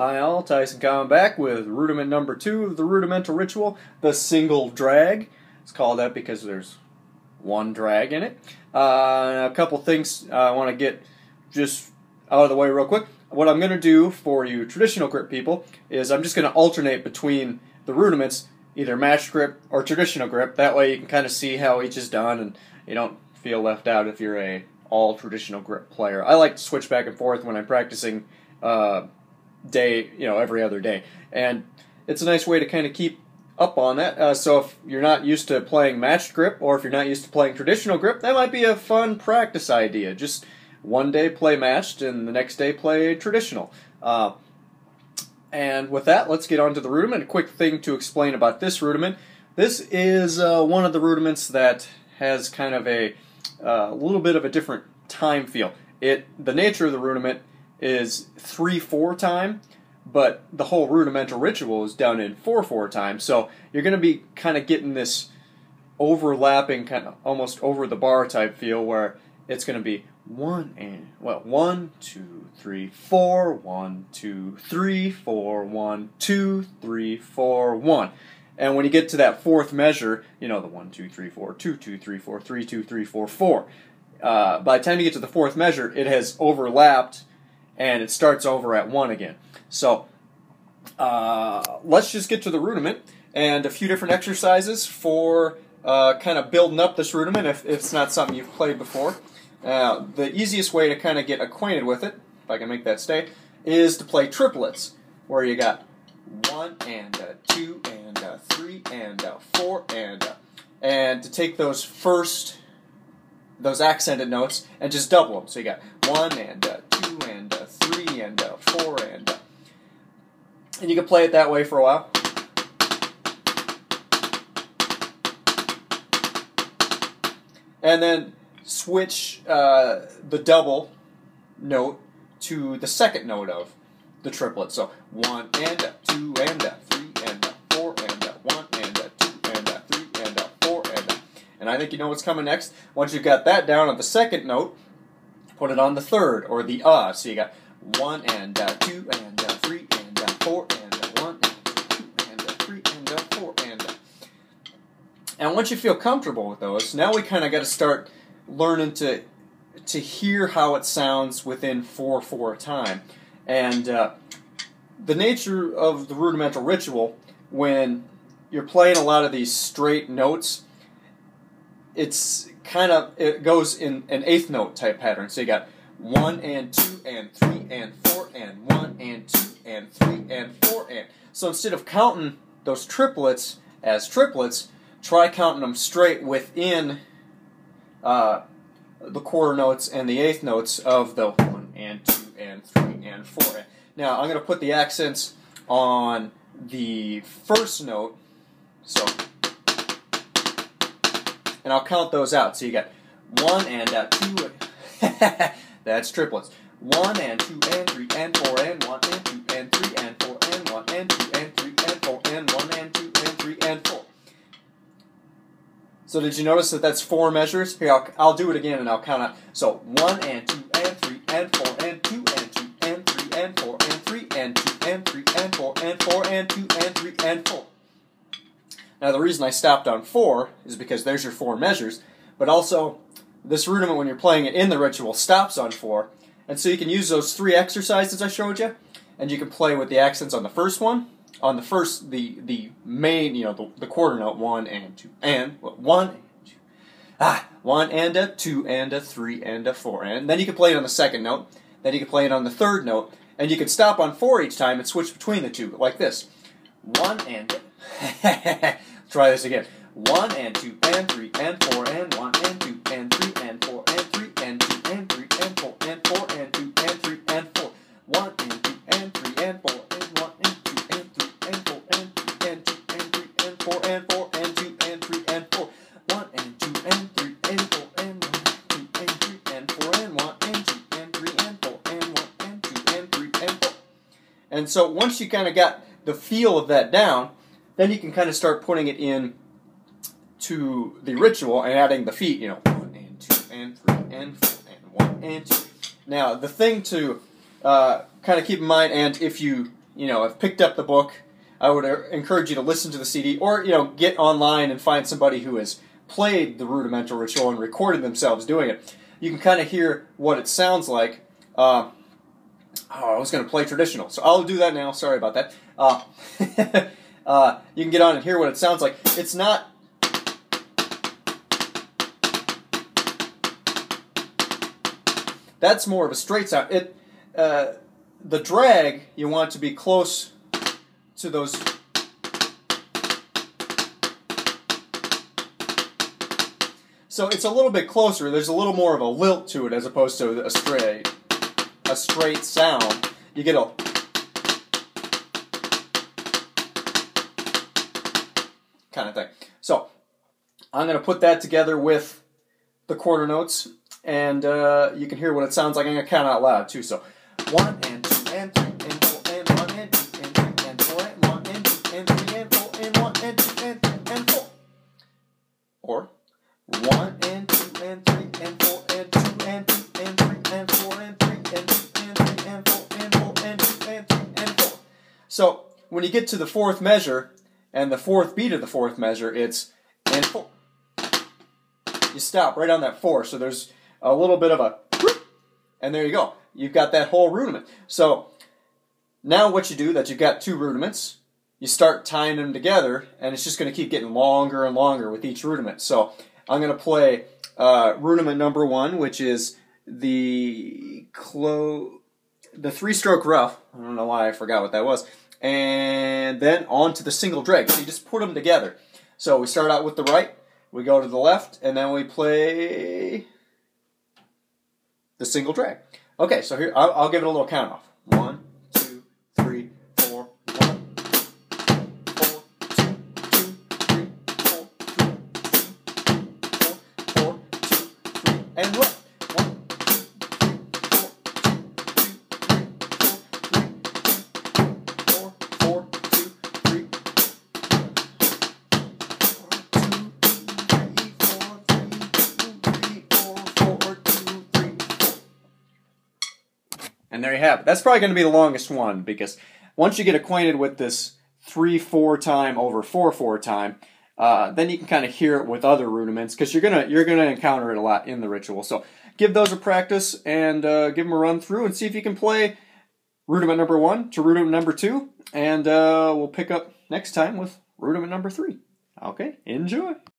Hi all, Tyson coming back with rudiment number two of the rudimental ritual, the single drag. It's called that because there's one drag in it. Uh, a couple things I want to get just out of the way real quick. What I'm going to do for you traditional grip people is I'm just going to alternate between the rudiments, either matched grip or traditional grip. That way you can kind of see how each is done and you don't feel left out if you're a all traditional grip player. I like to switch back and forth when I'm practicing uh, day, you know, every other day. And it's a nice way to kind of keep up on that. Uh, so if you're not used to playing matched grip or if you're not used to playing traditional grip, that might be a fun practice idea. Just one day play matched and the next day play traditional. Uh, and with that, let's get on to the rudiment. A quick thing to explain about this rudiment. This is uh, one of the rudiments that has kind of a uh, little bit of a different time feel. It the nature of the rudiment is 3-4 time, but the whole rudimental ritual is done in 4-4 time. So you're going to be kind of getting this overlapping, kind of almost over the bar type feel where it's going to be one and well one two three four one two three four one two three four one and when you get to that fourth measure you know the one two three four two two three four three two three four four uh, by the time you get to the fourth measure it has overlapped and it starts over at one again. So uh, let's just get to the rudiment and a few different exercises for uh, kind of building up this rudiment if, if, it's not something you've played before. Uh, the easiest way to kind of get acquainted with it, if I can make that stay, is to play triplets, where you got one and a two and a three and a four and a, and to take those first those accented notes and just double them. So you got one and a two and and you can play it that way for a while. And then switch uh, the double note to the second note of the triplet. So one and a, two and a, three and a, four and a, one and a, two and a, three and a, four and a. And I think you know what's coming next. Once you've got that down on the second note, put it on the third or the uh. So you got one and a, two and a, four and a, one and a, two and a, three and a, four and a. And once you feel comfortable with those, now we kind of got to start learning to to hear how it sounds within four four time. And uh, the nature of the rudimental ritual, when you're playing a lot of these straight notes, it's kind of it goes in an eighth note type pattern. So you got one and two and three and four and one and two and three and four and. So instead of counting those triplets as triplets, try counting them straight within uh, the quarter notes and the eighth notes of the one and two and three and four. Now I'm going to put the accents on the first note. So and I'll count those out. So you got one and two. That's triplets. One and two and three and four and one and two and three and four and one and two and three and four and one and two and three and four. So did you notice that that's four measures? Here, I'll, I'll do it again and I'll count out. So one and two and three and four and two and two and three and four and three and two and three and four and four and two and three and four. Now, the reason I stopped on four is because there's your four measures, but also this rudiment, when you're playing it in the ritual, stops on four. And so you can use those three exercises I showed you, and you can play with the accents on the first one, on the first, the, the main, you know, the, the quarter note, one and two, and one and two, ah, one and a, two and a, three and a, four, and then you can play it on the second note, then you can play it on the third note, and you can stop on four each time and switch between the two, like this. One and Try this again. One and two and three and four and one and And so once you kind of got the feel of that down then you can kind of start putting it in to the ritual and adding the feet, you know, one and two and three and four and one and two. Now, the thing to uh, kind of keep in mind, and if you you know have picked up the book, I would uh, encourage you to listen to the CD or you know get online and find somebody who has played the rudimental ritual and recorded themselves doing it. You can kind of hear what it sounds like. Uh, oh, I was going to play traditional, so I'll do that now. Sorry about that. Uh, uh, you can get on and hear what it sounds like. It's not. That's more of a straight sound. It, uh, the drag you want to be close to those So it's a little bit closer. There's a little more of a lilt to it as opposed to a straight, a straight sound. You get a kind of thing. So I'm going to put that together with the quarter notes, and uh, you can hear what it sounds like. I'm going to count out loud too. So one So when you get to the fourth measure and the fourth beat of the fourth measure, it's and four. You stop right on that four. So there's a little bit of a and there you go. You've got that whole rudiment. So now what you do that you've got two rudiments, you start tying them together, and it's just going to keep getting longer and longer with each rudiment. So I'm going to play uh, rudiment number one, which is the clo- the three stroke ruff. I don't know why I forgot what that was. And then on to the single drag. So you just put them together. So we start out with the right, we go to the left, and then we play the single drag. Okay, so here I'll, I'll give it a little count off. One, two, three, four, one, four, two, two, three, four, three, two, four, two, three, and. One, And there you have it. That's probably going to be the longest one because once you get acquainted with this 3 4 time over 4 4 time, uh, then you can kind of hear it with other rudiments because you're gonna you're gonna encounter it a lot in the ritual. So give those a practice and uh, give them a run through and see if you can play rudiment number one to rudiment number two, and uh, we'll pick up next time with rudiment number three. Okay, enjoy.